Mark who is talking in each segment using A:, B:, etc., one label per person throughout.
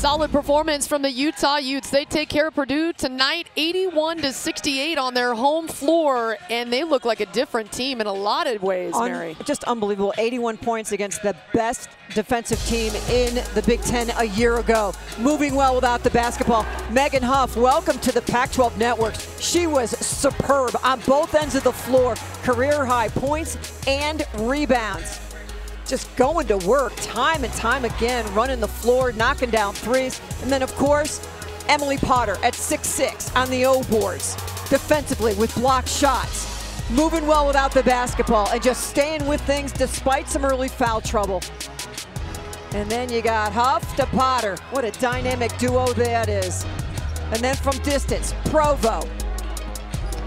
A: solid performance from the Utah Utes. They take care of Purdue tonight, 81 to 68 on their home floor, and they look like a different team in a lot of ways,
B: Un
A: Mary.
B: just unbelievable. 81 points against the best defensive team in the Big Ten a year ago. Moving well without the basketball. Megan Huff, welcome to the Pac-12 Networks. She was superb on both ends of the floor. Career high points and rebounds just going to work time and time again, running the floor, knocking down threes. And then, of course, Emily Potter at 6'6 on the O boards, defensively with blocked shots. Moving well without the basketball and just staying with things despite some early foul trouble. And then you got Huff to Potter. What a dynamic duo that is. And then from distance, Provo.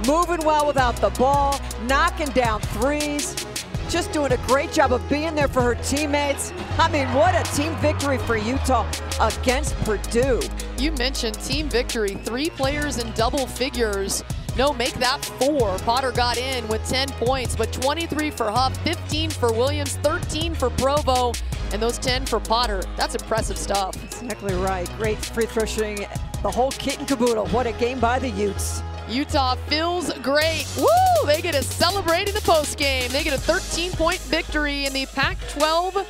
B: Moving well without the ball, knocking down threes, just doing a great job of being there for her teammates. I mean, what a team victory for Utah against Purdue.
A: You mentioned team victory, three players in double figures. No, make that four. Potter got in with 10 points, but 23 for Huff, 15 for Williams, 13 for Provo, and those 10 for Potter. That's impressive stuff.
B: Exactly right. Great free throw shooting. The whole kit and caboodle. What a game by the Utes.
A: Utah feels great. Woo! They get to celebrate in the postgame. They get a 13-point victory in the Pac-12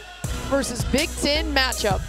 A: versus Big Ten matchup.